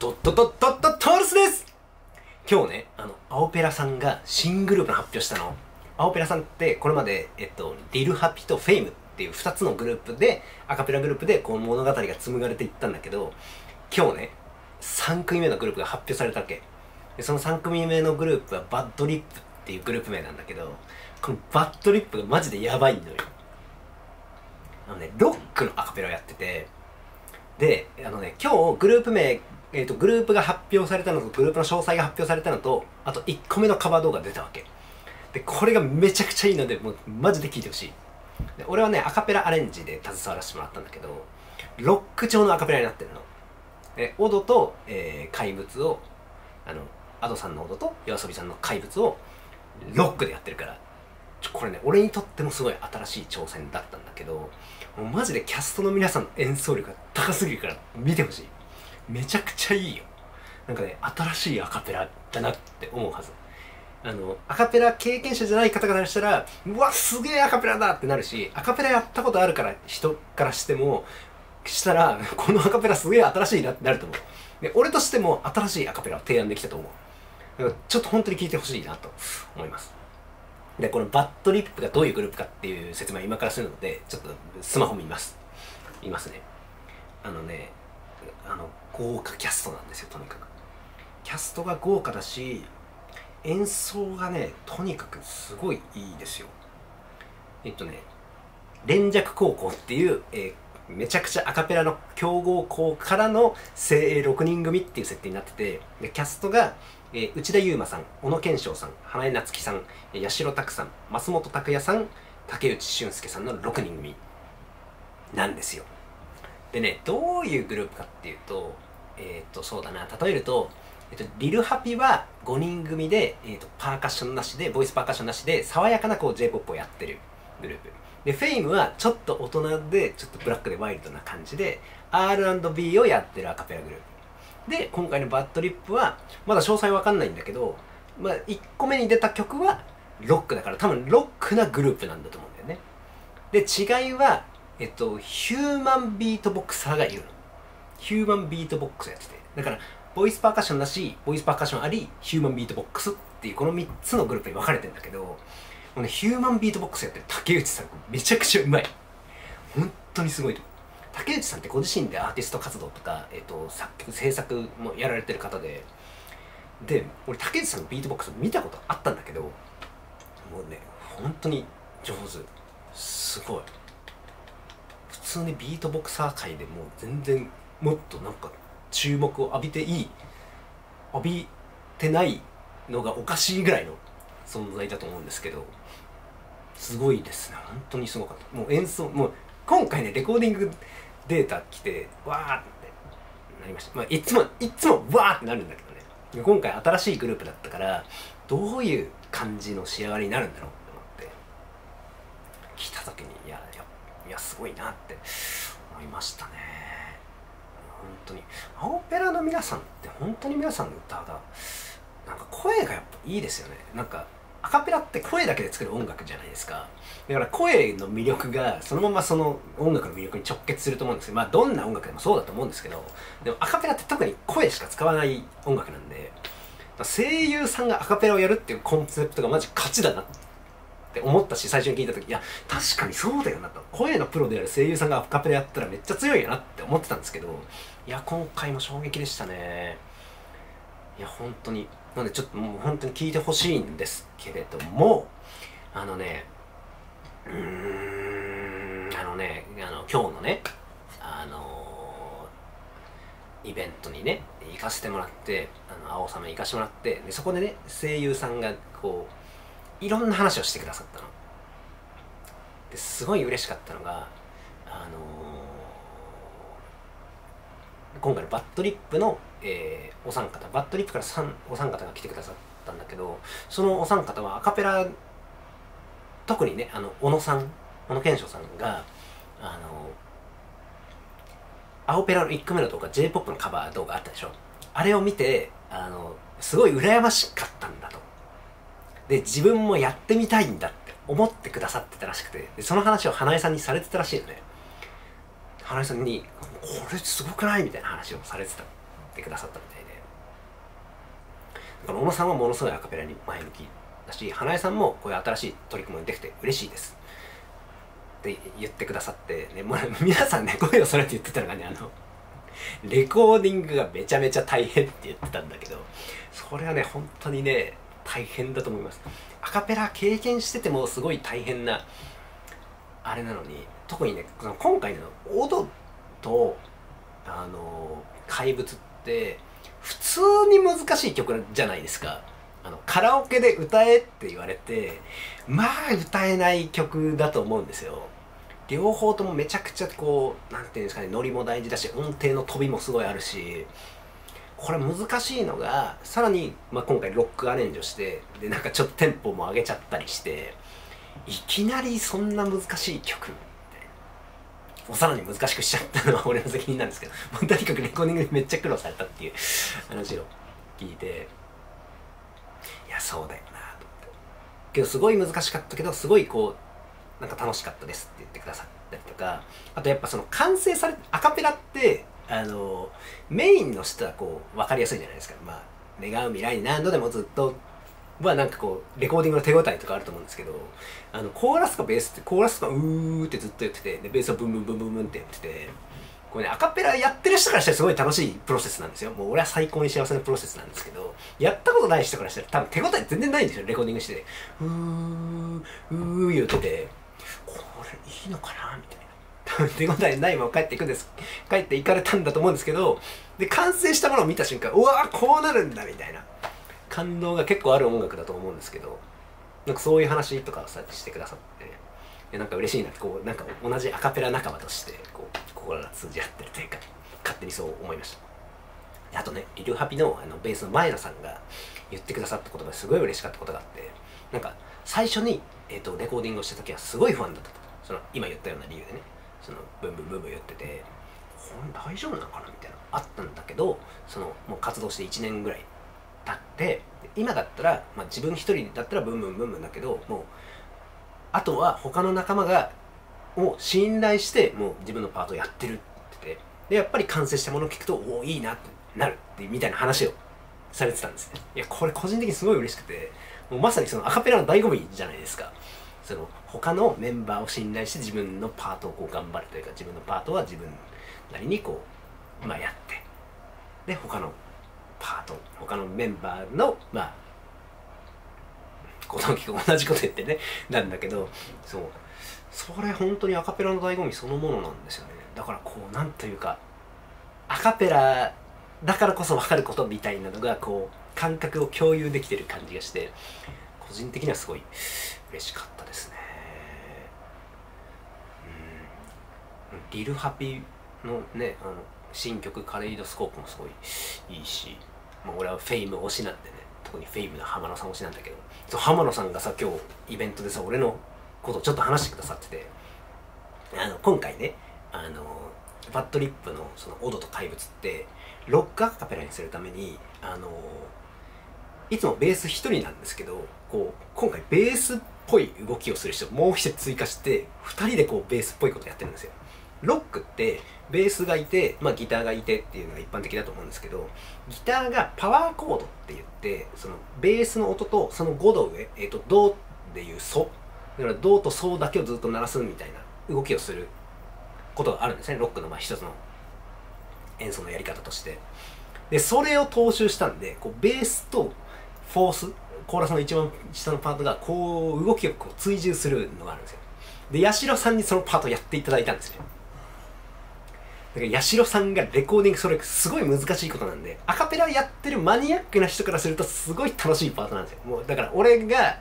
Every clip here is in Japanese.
ドットドットドットールスです今日ね、あの、アオペラさんが新グループの発表したの。アオペラさんってこれまで、えっと、リルハピとフェイムっていう2つのグループで、アカペラグループでこの物語が紡がれていったんだけど、今日ね、3組目のグループが発表されたわけ。でその3組目のグループは VadLipっていうグループ名なんだけど、この VadLipがマジでやばいのよ。あのね、ロックのアカペラをやってて、で、あのね、今日グループ名、えっ、と、グループが発表されたのと、グループの詳細が発表されたのと、あと1個目のカバー動画出たわけ。で、これがめちゃくちゃいいので、もうマジで聴いてほしい。で俺はね、アカペラアレンジで携わらせてもらったんだけど、ロック調のアカペラになってるの。で、オドと、えー怪物を、あの、アドさんのオドと、夜遊びさんの怪物を、ロックでやってるから、ちょこれね、俺にとってもすごい新しい挑戦だったんだけど、もうマジでキャストの皆さんの演奏力が高すぎるから見てほしい。めちゃくちゃいいよ。なんかね、新しいアカペラだなって思うはず。あの、アカペラ経験者じゃない方からしたら、うわ、すげえアカペラだってなるし、アカペラやったことあるから、人からしても、したら、このアカペラすげえ新しいなってなると思う。で、俺としても新しいアカペラを提案できたと思う。だからちょっと本当に聞いてほしいなと思います。で、このバッドリップがどういうグループかっていう説明今からするので、ちょっとスマホ見ます。見ますね。あのね、あの、豪華キャストなんですよ、とにかく。キャストが豪華だし、演奏がね、とにかくすごいいいですよ。えっとね、連雀高校っていう、えーめちゃくちゃアカペラの強豪校からの精鋭6人組っていう設定になってて、でキャストが、えー内田雄馬さん、小野賢章さん、花江夏樹さん、八代拓さん、増元拓也さん、武内駿輔さんの6人組なんですよ。でね、どういうグループかっていうと、えっ、と、そうだな、例えると、えっと、リルハピは5人組で、えっと、パーカッションなしで、ボイスパーカッションなしで、爽やかなこう J-POP をやってるグループ。で、フェイムはちょっと大人で、ちょっとブラックでワイルドな感じで、R&B をやってるアカペラグループ。で、今回のバッドリップは、まだ詳細わかんないんだけど、まあ、1個目に出た曲はロックだから、多分ロックなグループなんだと思うんだよね。で、違いは、えっと、ヒューマンビートボクサーがいるの。ヒューマンビートボックスやってて。だから、ボイスパーカッションなし、ボイスパーカッションあり、ヒューマンビートボックスっていうこの3つのグループに分かれてんだけど、このヒューマンビートボックスやってる武内さんめちゃくちゃうまい。本当にすごいと。竹内さんってご自身でアーティスト活動とか、えっと、作曲、制作もやられてる方で、で、俺竹内さんのビートボックス見たことあったんだけど、もうね、本当に上手。すごい。普通にビートボクサー界でもう全然もっとなんか注目を浴びていい浴びてないのがおかしいぐらいの存在だと思うんですけどすごいですね。本当にすごかった。もう演奏もう今回ねレコーディングデータ来てわーってなりました。まあいつもいつもわーってなるんだけどね。今回新しいグループだったからどういう感じの仕上がりになるんだろうって思って来た時にいやいやいやすごいなって思いましたね。本当に。青ペラの皆さんって本当に皆さんの歌がなんか声がやっぱいいですよね。なんかアカペラって声だけで作る音楽じゃないですか。だから声の魅力がそのままその音楽の魅力に直結すると思うんですけどまあどんな音楽でもそうだと思うんですけど。でもアカペラって特に声しか使わない音楽なんで。声優さんがアカペラをやるっていうコンセプトがマジ勝ちだなって思ったし最初に聞いた時。いや確かにそうだよなと。声のプロである声優さんがアカペラやったらめっちゃ強いよなって思ってたんですけど。いや今回も衝撃でしたね。いや本当に。なんでちょっともう本当に聞いてほしいんですけれどもあのねうーんあのねあの今日のねあのイベントにね行かせてもらってあの青様に行かせてもらってでそこでね声優さんがこういろんな話をしてくださったの。ですごい嬉しかったのがあの今回のバッドリップの、えーお三方バッドリップから三お三方が来てくださったんだけどそのお三方はアカペラ特にねあの小野さん小野賢章さんがあの青ペラの1個目の動画 j p o p のカバー動画あったでしょ？あれを見てあのすごい羨ましかったんだと。で自分もやってみたいんだって思ってくださってたらしくてその話を花江さんにされてたらしいよね。花江さんに「これすごくない?」みたいな話をされてたってくださったみたいで。だから小野さんはものすごいアカペラに前向きだし花江さんもこういう新しい取り組みにできて嬉しいです。って言ってくださってねもう皆さんね声をそれって言ってたのがねあのレコーディングがめちゃめちゃ大変って言ってたんだけどそれはね本当にね大変だと思います。アカペラ経験しててもすごい大変なあれなのに特にね今回のオドとあの怪物って普通に難しい曲じゃないですか。あのカラオケで歌えって言われてまあ歌えない曲だと思うんですよ。両方ともめちゃくちゃこう何て言うんですかねノリも大事だし音程の飛びもすごいあるしこれ難しいのがさらに、まあ、今回ロックアレンジをしてでなんかちょっとテンポも上げちゃったりしていきなりそんな難しい曲さらに難しくしちゃったのは俺の責任なんですけど もうとにかくレコーディングでめっちゃ苦労されたっていう話を聞いていやそうだよなと思って。けどすごい難しかったけどすごいこうなんか楽しかったですって言ってくださったりとかあとやっぱその完成されアカペラってあのメインの人はこう分かりやすいじゃないですか。まあ願う未来に何度でもずっとはなんかこうレコーディングの手応えとかあると思うんですけどあのコーラスかベースってコーラスとかうーってずっとやっててでベースはブンブンブンブンブンってやっててこれねアカペラやってる人からしたらすごい楽しいプロセスなんですよ。もう俺は最高に幸せなプロセスなんですけどやったことない人からしたら多分手応え全然ないんですよ。レコーディングしてて。うーうー言ってて。これいいのかなみたいな。多 分手応えないまま帰っていくんです。帰っていかれたんだと思うんですけどで完成したものを見た瞬間うわーこうなるんだみたいな。感動が結構ある音楽だと思うんですけどなんかそういう話とかさしてくださってなんか嬉しいなってこうなんか同じアカペラ仲間としてこう心が通じ合ってるというか勝手にそう思いました。あとねリルハピのあのベースの前野さんが言ってくださった言葉ですごい嬉しかったことがあってなんか最初に、えーと、レコーディングをした時はすごい不安だったと。その今言ったような理由でねそのブンブンブンブン言ってて大丈夫なのかなみたいなあったんだけどそのもう活動して1年ぐらい経って今だったら、まあ、自分一人だったらブンブンブンブンだけどもうあとは他の仲間がを信頼してもう自分のパートをやってるって言ってでやっぱり完成したものを聞くとおおいいなってなるってみたいな話をされてたんですね。いやこれ個人的にすごい嬉しくてもうまさにそのアカペラの醍醐味じゃないですか。その他のメンバーを信頼して自分のパートをこう頑張るというか自分のパートは自分なりにこうまあやってで他のパート他のメンバーのまあ小同期同じこと言ってね なんだけどそう。それ本当にアカペラの醍醐味そのものなんですよね。だからこうなんというかアカペラだからこそ分かることみたいなのがこう感覚を共有できてる感じがして個人的にはすごい嬉しかったですね。うん。リルハピのねあの新曲「カレイドスコープ」もすごいいいし。まあ、俺はフェイム推しなんでね特にフェイムの浜野さん推しなんだけどそう浜野さんがさ今日イベントでさ俺のことをちょっと話してくださっててあの今回ねあのバッドリップのそのオドと怪物ってロックアカペラにするためにあのいつもベース1人なんですけどこう今回ベースっぽい動きをする人もう一人追加して2人でこうベースっぽいことやってるんですよ。ロックってベースがいて、まあ、ギターがいてっていうのが一般的だと思うんですけどギターがパワーコードって言ってそのベースの音とその5度上、えーと、ドでいうソだからドとソだけをずっと鳴らすみたいな動きをすることがあるんですね。ロックのまあ一つの演奏のやり方として。でそれを踏襲したんでこうベースとフォースコーラスの一番下のパートがこう動きをこう追従するのがあるんですよ。で八代さんにそのパートをやっていただいたんですね。だから八代さんがレコーディングそれすごい難しいことなんでアカペラやってるマニアックな人からするとすごい楽しいパートなんですよ。もうだから俺が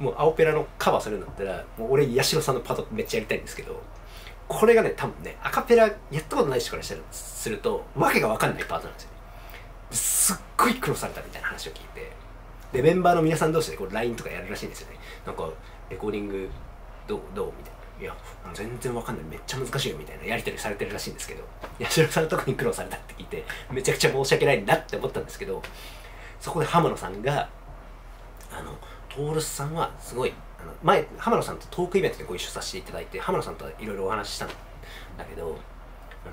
もう青ペラのカバーするんだったらもう俺八代さんのパートめっちゃやりたいんですけどこれがね多分ねアカペラやったことない人からしたらするとわけが分かんないパートなんですよすっごい苦労されたみたいな話を聞いてでメンバーの皆さん同士でこう LINE とかやるらしいんですよね。なんかレコーディングどうどう？みたいな。いや全然わかんない。めっちゃ難しいよみたいなやり取りされてるらしいんですけど。八代さんのとこに苦労されたって聞いてめちゃくちゃ申し訳ないんだって思ったんですけどそこで浜野さんがあの徹さんはすごいあの前浜野さんとトークイベントでご一緒させていただいて浜野さんといろいろお話ししたんだけど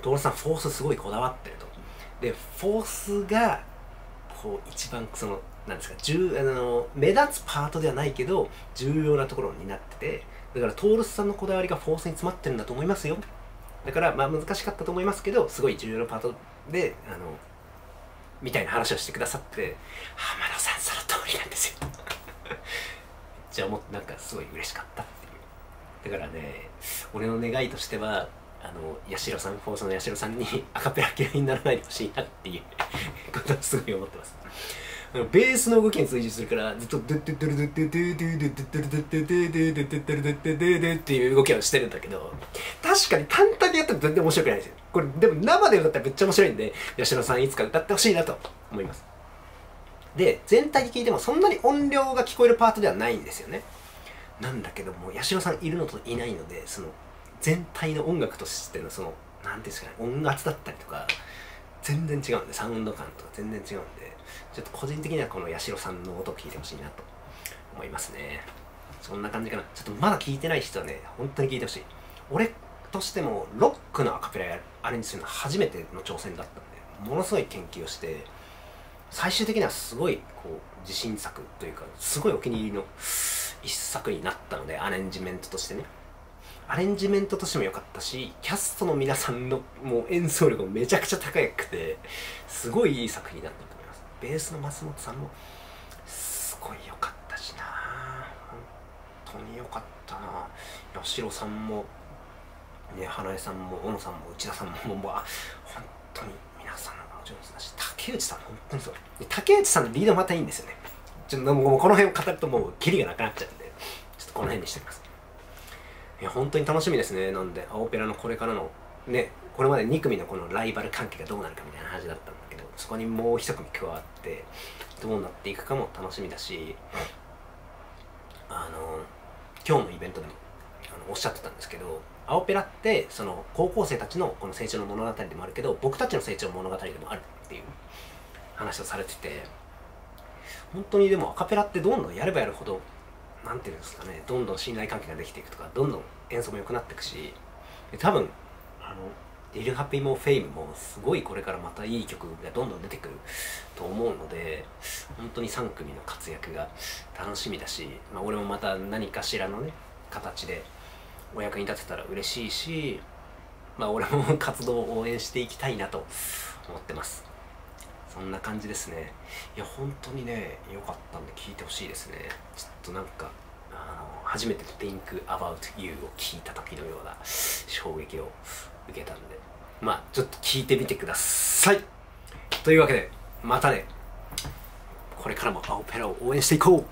徹さんフォースすごいこだわってると。でフォースがこう一番そのなんですか重あの目立つパートではないけど重要なところになっててだからトールスさんのこだわりがフォースに詰まってるんだと思いますよ。だからまあ難しかったと思いますけどすごい重要なパートであのみたいな話をしてくださって浜野さんその通りなんですよ。じゃあもっとなんかすごい嬉しかったっていう。だからね俺の願いとしてはあの八代さん放送の八代さんにアカペラ嫌いにならないでほしいなっていうことをすごい思ってます。ベースの動きに追従するからずっとドゥッドゥッドゥルドゥッドゥッドゥッドゥッドゥッドゥッドゥッドゥッドゥッドゥッドゥドゥドゥドゥドゥドゥっていう動きをしてるんだけど確かに単体でやったら全然面白くないですよこれでも生で歌ったらめっちゃ面白いんで八代さんいつか歌ってほしいなと思いますで全体で聞いてもそんなに音量が聞こえるパートではないんですよねなんだけども八代さんいるのといないのでその全体の音楽としてのその何ていうんですかね音圧だったりとか全然違うんでサウンド感とか全然違うんでちょっと個人的にはこの八代さんの音を聞いてほしいなと思いますね。そんな感じかな。ちょっとまだ聞いてない人はね本当に聞いてほしい。俺としてもロックのアカペラアレンジするのは初めての挑戦だったんでものすごい研究をして最終的にはすごいこう自信作というかすごいお気に入りの一作になったのでアレンジメントとしてね。アレンジメントとしても良かったしキャストの皆さんのもう演奏力もめちゃくちゃ高くてすごいいい作品になった。ベースの松本さんもすごい良かったしな。本当に良かったな。八代さんもね花江さんも小野さんも内田さんももう本当に皆さん上手だし竹内さん本当にそう。竹内さんのリードまたいいんですよね。ちょっとこの辺を語るともうキリがなくなっちゃうんでちょっとこの辺にしておきます。いや本当に楽しみですね。なんで青ペラのこれからのねこれまで2組のこのライバル関係がどうなるかみたいな話だったんだけどそこにもう1組加わってどうなっていくかも楽しみだしあの今日のイベントでもあのおっしゃってたんですけど青ペラってその高校生たちのこの成長の物語でもあるけど僕たちの成長物語でもあるっていう話をされてて本当にでもアカペラってどんどんやればやるほどなんていうんですかねどんどん信頼関係ができていくとかどんどん演奏も良くなっていくし多分あのリルハッピーもフェイムもすごいこれからまたいい曲がどんどん出てくると思うので本当に3組の活躍が楽しみだし、まあ、俺もまた何かしらのね形でお役に立てたら嬉しいしまあ俺も活動を応援していきたいなと思ってます。そんな感じですね。いや本当にね良かったんで聞いてほしいですね。ちょっとなんかあの初めて「Think About You」を聞いた時のような衝撃を受けたんで。まあちょっと聞いてみてください。というわけでまたね。これからも青ペラを応援していこう